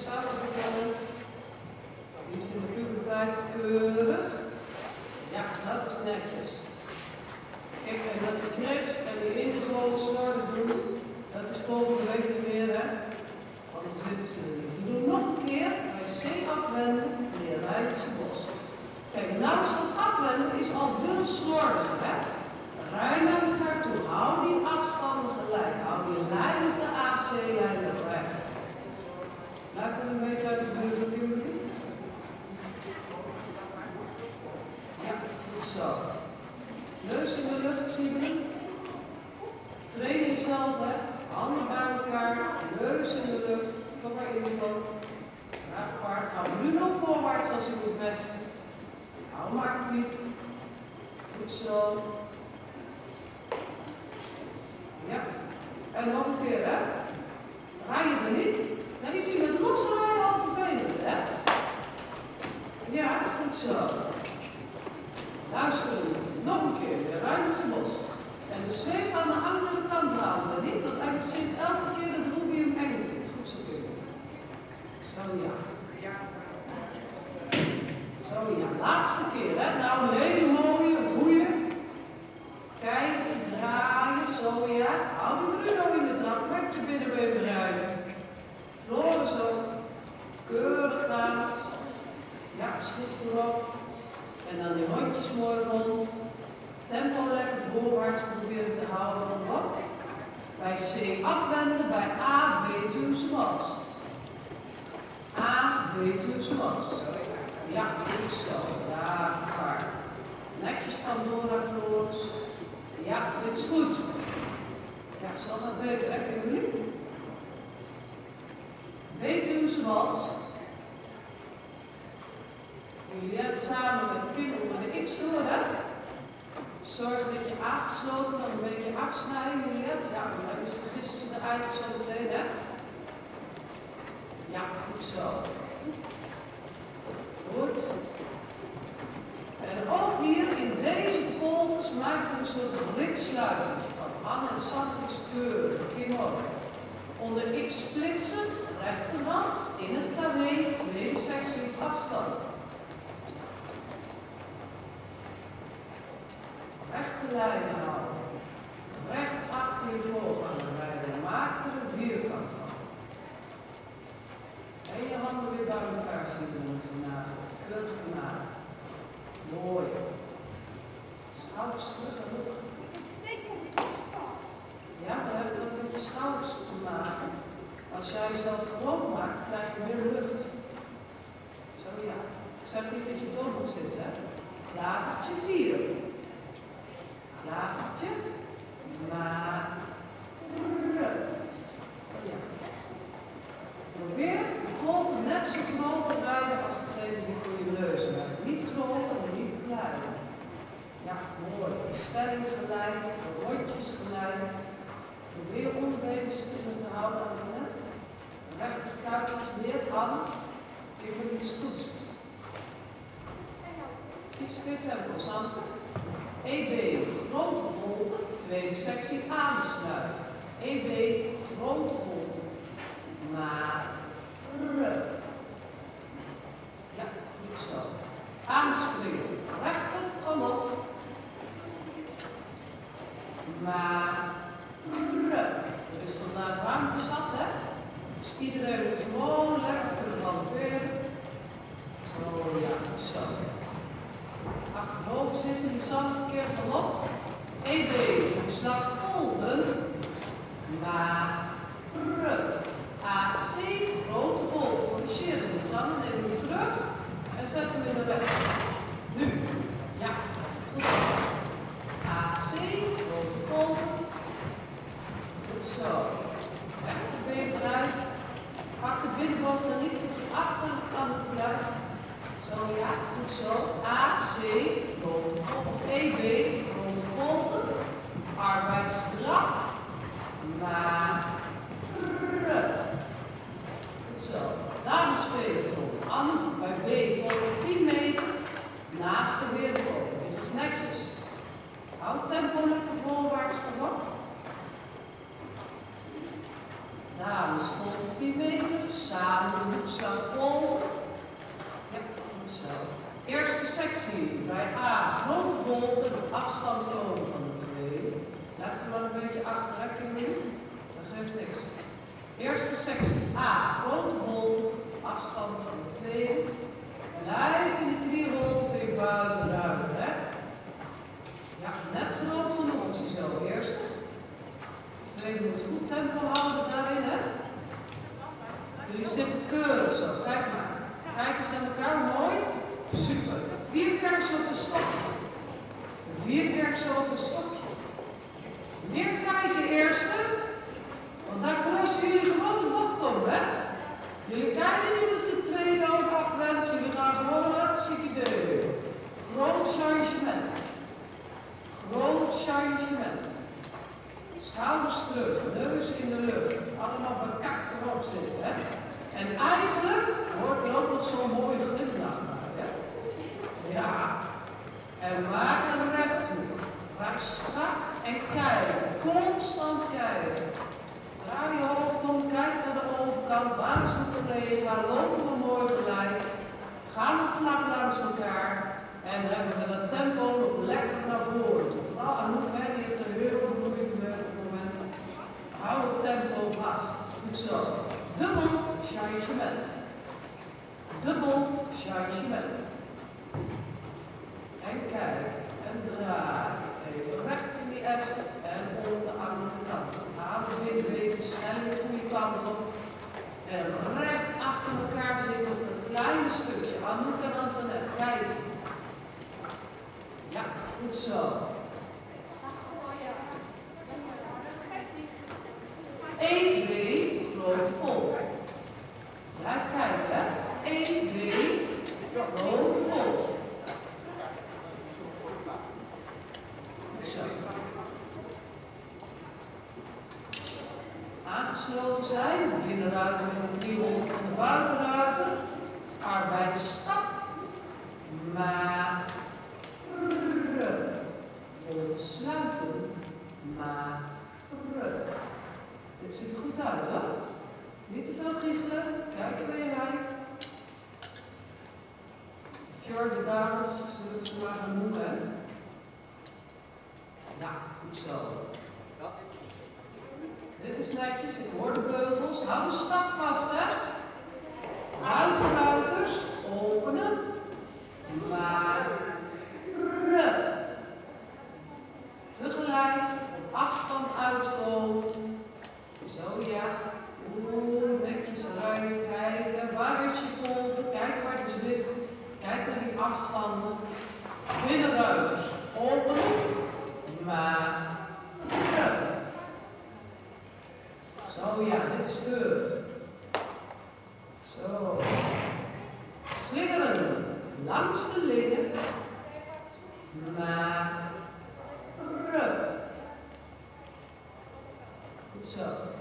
staat op het moment. In de puberteit keurig. Ja, dat is netjes. Kijk, en dat die Chris en die indigo slordig doen, dat is volgende week niet meer, hè? Want dan zitten ze er niet. We doen nog een keer bij C afwenden in het Rijnse bos. Kijk, nou is dat afwenden is al veel slordiger, hè? Rij naar elkaar toe. Hou die afstanden gelijk. Hou die lijn op de AC-lijn uit de buurt. Ja, goed zo. Neus in de lucht zien. Train jezelf, hè. Handen bij elkaar. Neus in de lucht. Kom maar in de boot. Graag paard. Hou nu nog voorwaarts als je moet beste. Hou maar actief. Goed zo. Ja. En nog een keer, hè. Rij je er niet? Nou, is hij met los rijden al vervelend, hè? Ja, goed zo. Luister nog een keer, de Rijnse bos. En de zweep aan de andere kant houden, niet? Want hij zit elke keer dat Ruby hem eng vindt. Goed zo kunnen. Zo ja. Zo ja, laatste keer, hè? Nou, een hele mooie, goeie. Kijken, draaien, zo ja. Hou die Bruno in de draf, met je binnenbeen bedrijven. Floris ook. Keurig dames. Ja, schiet voorop. En dan die hondjes mooi rond. Voorwaarts proberen te houden voorop. Bij C afwenden, bij A, doe zoals. A, doe zoals. Ja, goed zo. Ja, elkaar. Netjes Pandora Floris. Ja, dit is goed. Ja, zo gaat beter? Kunnen jullie? Weet u zoals? Juliette samen met Kim onder de X hè? Zorg dat je aangesloten dan een beetje afsnijden. Ja, dan vergissen ze er eigenlijk zo meteen, hè? Ja, goed zo. Goed. En ook hier in deze folters maakt er een soort riksluitertje van. Anne en zachtjes keurig, Kim ook. Onder X splitsen, rechterhand, in het carré, tweede sectie afstand. Rechte lijnen houden. Recht achter je voorganger rijden. Maak er een vierkant van. En je handen weer bij elkaar zitten met z'n nahoofd. Keurig te maken. Mooi. Schouders terug en op. Ja, dan heb ik ook met je schouders te maken. Als jij jezelf groot maakt, krijg je meer lucht. Zo ja. Ik zeg niet dat je door moet zitten, hè. Klavertje 4. Maar. Zo ja. Probeer de volte net zo groot te rijden als degene die voor je neus rijdt. Niet groter, maar niet te klein. Ja, mooi. De stelling gelijk, de rondjes gelijk. Probeer onderbenen stil te houden aan het net. Rechterkuit iets meer aan. Even niks goed. Iets meer tempo, Sanke. EB, grote volte, tweede sectie aansluiten. EB, grote volte. Maar rug. Ja, goed zo. Aanspringen. Rechter, galop. Maar rug. Er is vandaag ruimte zat, hè? Dus iedereen moet gewoon lekker kunnen galopperen. Zo, ja, goed zo. Achterover zitten, verkeerd galop. EB, slag volgen. Maar rug. AC, grote volte. Corrigeren we samen, nemen we terug en zetten we in de weg. Nu. Ja, als het goed is. AC, grote volte. Goed zo. Rechterbeen drijft. Pak de binnenbocht dan niet dat je achter aan het blijft. Zo ja, goed zo. AC, grote volte. Of EB, grote volte. Arbeidsdraf. Maar rug. Goed zo. Dames spelen toch. Anouk bij B volgt 10 meter naast de weerboom. Dit was netjes. Houd tempo lekker voorwaarts voorop. Dames volgen 10 meter, samen de hoefslag volgen. Ja, zo. Eerste sectie bij A, grote volte, afstand komen van de twee. Blijft er maar een beetje achter, hè, kinderen? Dat geeft niks. Eerste sectie A, grote volte, afstand van de tweede. Blijf in de knieholte weer buitenuit, hè? Ja, net genoeg genoeg als je zo. Eerste. Tweede moet goed tempo houden daarin, hè? Jullie zitten keurig zo. Kijk maar. Kijk eens naar elkaar, mooi. Super. Vier kersen op een stokje. Vier kersen op een stokje. Weer kijken eerste. Want daar crossen jullie gewoon de bocht om, hè? Jullie kijken niet of de tweede ook afwendt. Jullie gaan gewoon hartstikke deur. Groot changement. Groot changement. Schouders terug, neus in de lucht. Allemaal bekakt erop zitten. Hè? En eigenlijk hoort er ook nog zo'n mooie glimlach bij. Hè? Ja. En maak een rechthoek. Raak strak en kijken. Constant kijken. Draai je hoofd om, kijk naar de overkant. Waar is mijn Lopen we mooi gelijk? Gaan we vlak langs elkaar? En hebben we dat tempo nog lekker naar voren. Vooral Anouk, hè, die heeft er heel veel moeite op het moment. Hou het tempo vast. Goed zo. Dubbel changement. Dubbel changement. En kijk. En draai. Even recht in die S en onder de andere kant. Adem in, beetje snel de goede kant op. En recht achter elkaar zitten op dat kleine stukje. Anouk en Antoinette, kijk. Ja, goed zo. 1 B, grote volt. Blijf kijken, hè. 1 B, grote volt. Zo. Aangesloten zijn, binnenruiter en de knieholte van de buitenruiter. Arbeid stap. Maar rut. Voor te sluiten. Maar rut. Dit ziet er goed uit hoor. Niet te veel giechelen. Kijken bij je rijdt. Fjord, dames, zullen we ze maar gaan noemen. Ja, goed zo. Ik hoor de beugels. Hou de stap vast, hè. Buitenruiters, openen. Maar rut. Tegelijk op afstand uitkomen. Zo ja. Oeh, netjes ruim kijken. Waar is je volte? Kijk waar die zit. Kijk naar die afstanden. Binnenruiters. Openen. Maar rut. Zo ja, dit is keurig. Zo. Slingeren langs de linnen. Maar rut. Goed zo.